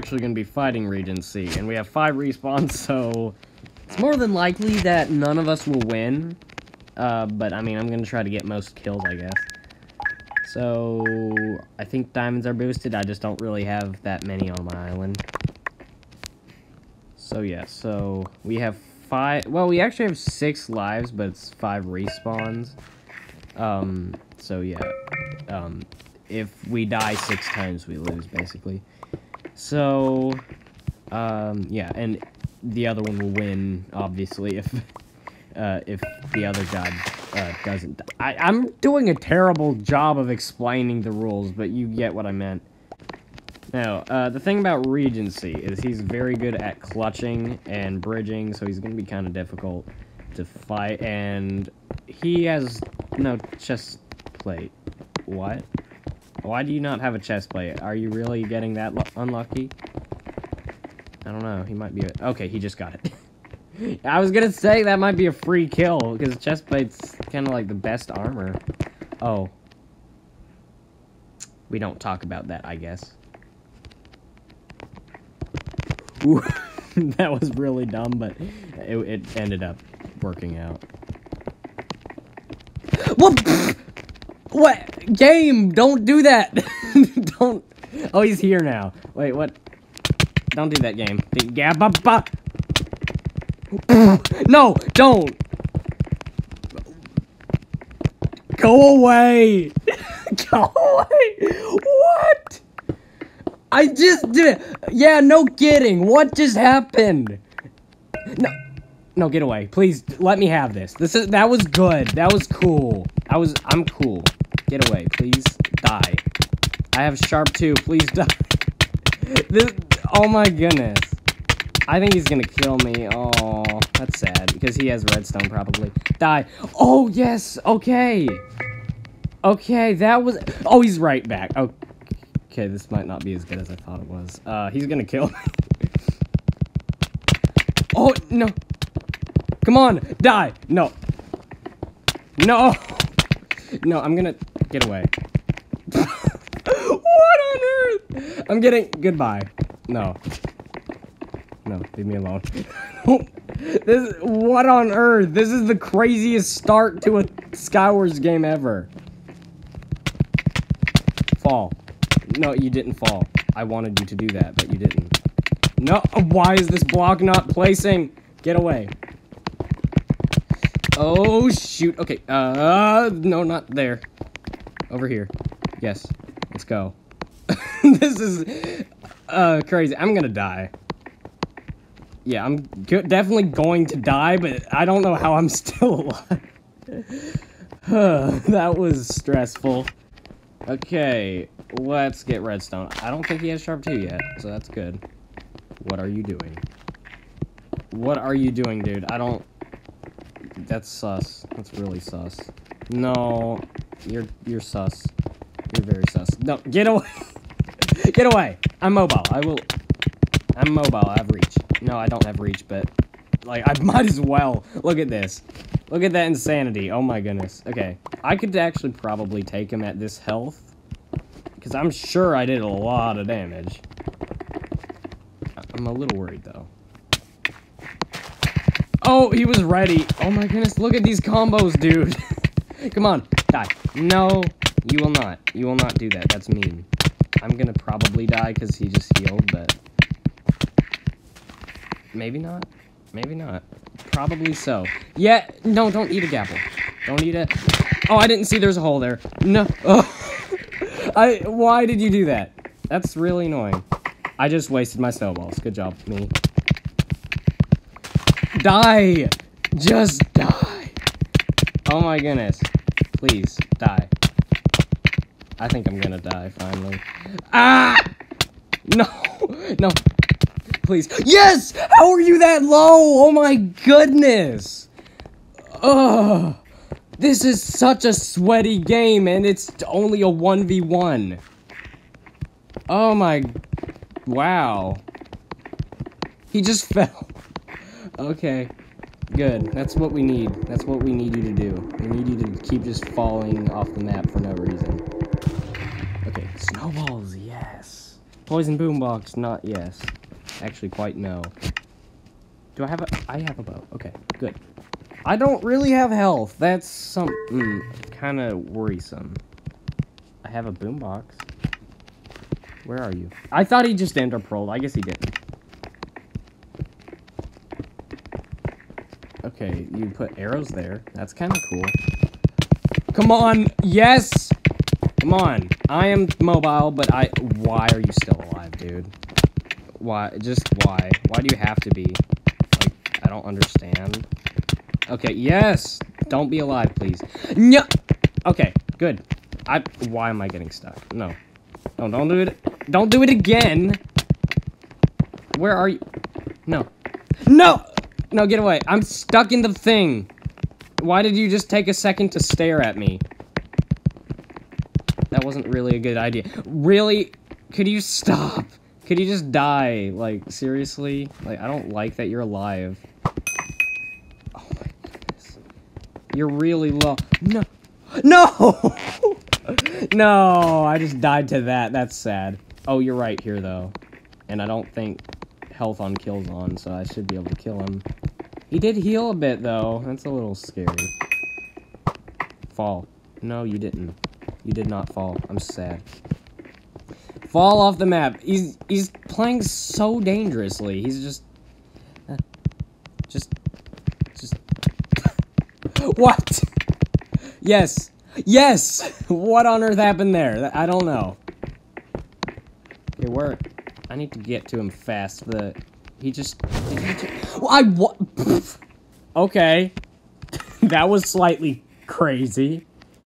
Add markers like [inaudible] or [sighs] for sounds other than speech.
actually going to be fighting Regency, and we have five respawns, [laughs] so it's more than likely that none of us will win. Uh, but, I mean, I'm going to try to get most kills, I guess. So, I think diamonds are boosted. I just don't really have that many on my island. So, yeah, so we have five... Well, we actually have six lives, but it's five respawns. Um, so, yeah. Um, if we die six times, we lose, basically. So, um, yeah, and the other one will win, obviously, if [laughs] uh, if the other guy uh, doesn't. I, I'm doing a terrible job of explaining the rules, but you get what I meant. Now, uh, the thing about Regency is he's very good at clutching and bridging, so he's going to be kind of difficult to fight, and he has no chest plate. What? Why do you not have a chest plate? Are you really getting that unlucky? I don't know. He might be okay, he just got it. [laughs] I was gonna say that might be a free kill, because chest plate's kind of like the best armor. Oh. We don't talk about that, I guess. Ooh, [laughs] that was really dumb, but it, it ended up working out. What? What? Game, don't do that. [laughs] don't. Oh, he's here now. Wait, what? Don't do that game. Yeah, [coughs] No, don't. Go away. [laughs] Go away. What? I just did. Yeah, no kidding. What just happened? No. No, get away. Please let me have this. This is that was good. That was cool. I was I'm cool. Get away, please. Die. I have sharp too. Please [laughs] die. this oh my goodness. I think he's gonna kill me. Oh, that's sad because he has redstone probably. Die. Oh yes. Okay. Okay, that was. Oh, he's right back. Okay, this might not be as good as I thought it was. Uh, he's gonna kill me. [laughs] oh no. Come on, die. No. No. [laughs] No, I'm gonna get away. [laughs] what on earth? I'm getting goodbye. No. No, leave me alone. [laughs] this what on earth? This is the craziest start to a Skywars game ever. Fall. No, you didn't fall. I wanted you to do that, but you didn't. No, why is this block not placing? Get away. Oh, shoot. Okay, uh, no, not there. Over here. Yes, let's go. [laughs] this is, uh, crazy. I'm gonna die. Yeah, I'm definitely going to die, but I don't know how I'm [laughs] still alive. [sighs] that was stressful. Okay, let's get redstone. I don't think he has sharp 2 yet, so that's good. What are you doing? What are you doing, dude? I don't... That's sus. That's really sus. No, you're you're sus. You're very sus. No, get away. [laughs] get away. I'm mobile. I will. I'm mobile. I have reach. No, I don't have reach, but like I [laughs] might as well. Look at this. Look at that insanity. Oh my goodness. Okay, I could actually probably take him at this health because I'm sure I did a lot of damage. I'm a little worried though. Oh, he was ready. Oh my goodness, look at these combos, dude. [laughs] Come on, die. No, you will not. You will not do that. That's mean. I'm gonna probably die because he just healed, but... Maybe not. Maybe not. Probably so. Yeah, no, don't eat a gapple. Don't eat it. Oh, I didn't see there's a hole there. No. Oh. [laughs] I. Why did you do that? That's really annoying. I just wasted my snowballs. Good job, me. Die! Just die! Oh my goodness. Please, die. I think I'm gonna die, finally. Ah! No! No. Please. Yes! How are you that low? Oh my goodness! Ugh! This is such a sweaty game, and it's only a 1v1. Oh my... Wow. He just [laughs] fell. Okay. Good. That's what we need. That's what we need you to do. We need you to keep just falling off the map for no reason. Okay. Snowballs, yes. Poison boombox, not yes. Actually, quite no. Do I have a... I have a bow. Okay, good. I don't really have health. That's some... Mm, kind of worrisome. I have a boombox. Where are you? I thought he just ender pearled. I guess he didn't. Okay, you put arrows there. That's kind of cool. Come on! Yes! Come on. I am mobile, but I... Why are you still alive, dude? Why? Just why? Why do you have to be? Like, I don't understand. Okay, yes! Don't be alive, please. No! Okay, good. I... Why am I getting stuck? No. No, don't do it. Don't do it again! Where are you? No. No! No, get away. I'm stuck in the thing. Why did you just take a second to stare at me? That wasn't really a good idea. Really? Could you stop? Could you just die? Like, seriously? Like, I don't like that you're alive. Oh my goodness. You're really low. No! No! [laughs] no, I just died to that. That's sad. Oh, you're right here, though. And I don't think health on kills on, so I should be able to kill him. He did heal a bit, though. That's a little scary. Fall. No, you didn't. You did not fall. I'm sad. Fall off the map. He's he's playing so dangerously. He's just uh, just just [laughs] What? Yes. Yes. What on earth happened there? I don't know. Okay, where I need to get to him fast. The he just, I what [laughs] Okay. [laughs] that was slightly crazy.